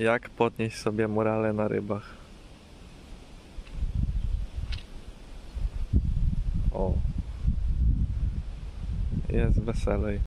Jak podnieść sobie morale na rybach? O. Jest weselej.